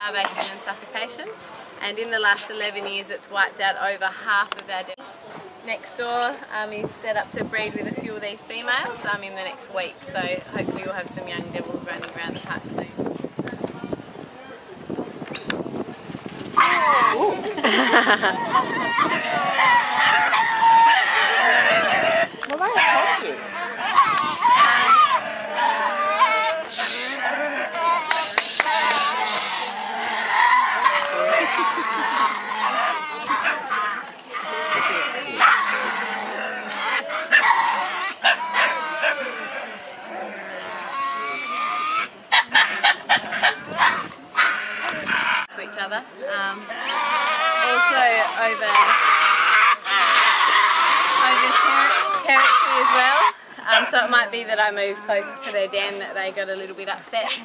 starvation and suffocation and in the last 11 years it's wiped out over half of our. Next door um, is set up to breed with a few of these females um, in the next week so hopefully we'll have some young devils running around the park soon. well, they attack you. to each other. Um, also over over ter- territory as well. Um, so it might be that I moved closer to their den that they got a little bit upset.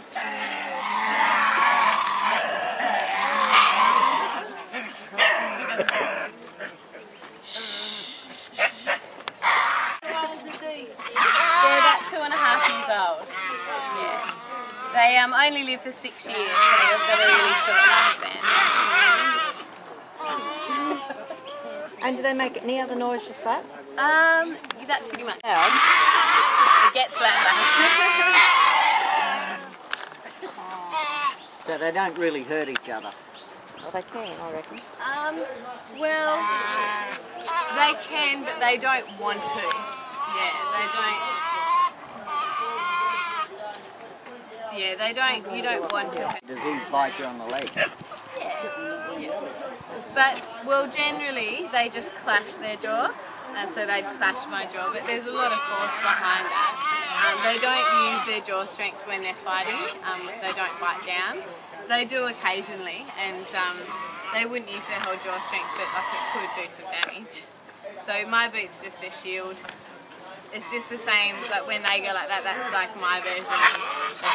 They're about two and a half years old. They um, only live for six years, so they've got a really short lifespan. And do they make any other noise just that? Um, that's pretty much Loud. it. gets louder. So they don't really hurt each other. Well, they can, I reckon. um, well, they can, but they don't want to. Yeah, they don't. Yeah, they don't. You don't want to. Does he bite you on the leg? But well, generally they just clash their jaw, and so they'd clash my jaw. But there's a lot of force behind that. Um, they don't use their jaw strength when they're fighting. Um, they don't bite down. They do occasionally, and um, they wouldn't use their whole jaw strength, but like it could do some damage. So my boot's just a shield. It's just the same, but when they go like that, that's like my version. Of,